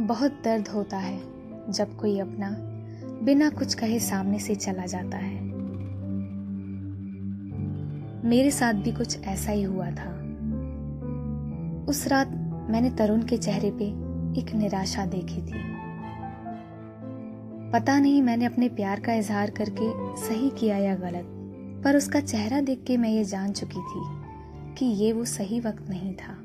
बहुत दर्द होता है जब कोई अपना बिना कुछ कहे सामने से चला जाता है। मेरे साथ भी कुछ ऐसा ही हुआ था। उस रात मैंने तरुण के चेहरे पे एक निराशा देखी थी। पता नहीं मैंने अपने प्यार का इजहार करके सही किया या गलत, पर उसका चेहरा देख के मैं ये जान चुकी थी कि ये वो सही वक्त नहीं था।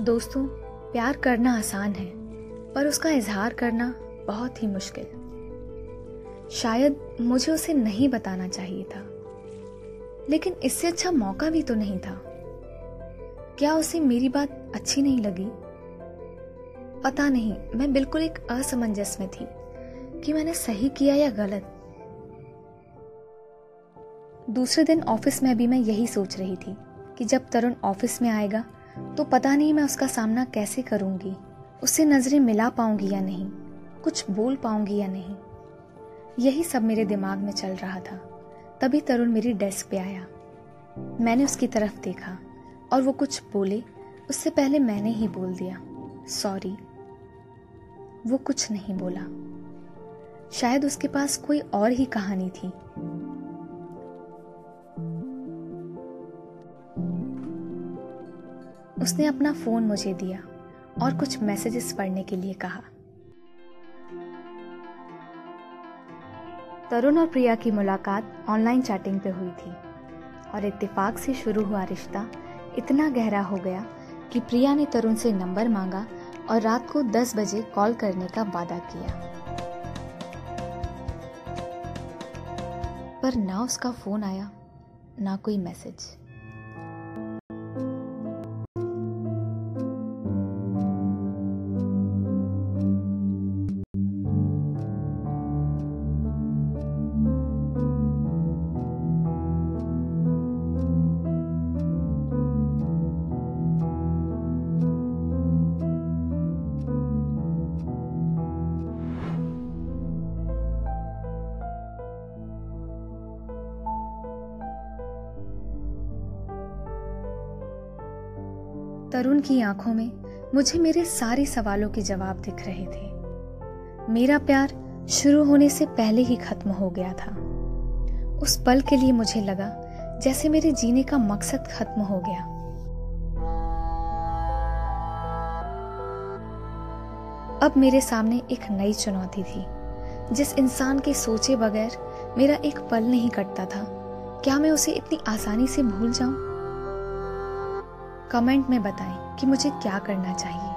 दोस्तों, प्यार करना आसान है, पर उसका इजहार करना बहुत ही मुश्किल। शायद मुझे उसे नहीं बताना चाहिए था। लेकिन इससे अच्छा मौका भी तो नहीं था। क्या उसे मेरी बात अच्छी नहीं लगी? पता नहीं, मैं बिल्कुल एक असमंजस में थी कि मैंने सही किया या गलत। दूसरे दिन ऑफ़िस में भी मैं यही सोच रही थी कि जब तरुण ऑफ़िस में आएगा तो पता नहीं मैं उसका सामना कैसे करूँगी। उससे नज़रें मिला पाऊँगी या नहीं? कुछ बोल पाऊँगी या नहीं? यही सब मेरे दिमाग में चल रहा था। तभी तरुण मेरी डेस्क पे आया। मैंने उसकी तरफ़ देखा और वो कुछ बोले, उससे पहले मैंने ही बोल दिया सॉरी वो कुछ नहीं बोला। शायद उसके पास कोई और ही कहानी थी। उसने अपना फ़ोन मुझे दिया और कुछ मैसेजेस पढ़ने के लिए कहा। तरुण और प्रिया की मुलाकात ऑनलाइन चैटिंग पे हुई थी और इत्तेफाक से शुरू हुआ रिश्ता इतना गहरा हो गया कि प्रिया ने तरुण से नंबर मांगा और रात को 10 बजे कॉल करने का वादा किया। पर ना उसका फ़ोन आया, ना कोई मैसेज तरुण की आँखों में मुझे मेरे सारे सवालों के जवाब दिख रहे थे। मेरा प्यार शुरू होने से पहले ही खत्म हो गया था। उस पल के लिए मुझे लगा जैसे मेरे जीने का मकसद खत्म हो गया। अब मेरे सामने एक नई चुनौती थी, जिस इंसान के सोचे बगैर मेरा एक पल नहीं कटता था। क्या मैं उसे इतनी आसानी से भूल जाऊँ? कमेंट में बताएँ कि मुझे क्या करना चाहिए।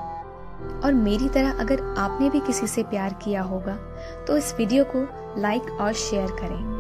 और मेरी तरह अगर आपने भी किसी से प्यार किया होगा तो इस वीडियो को लाइक और शेयर करें।